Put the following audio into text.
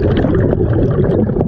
どうも。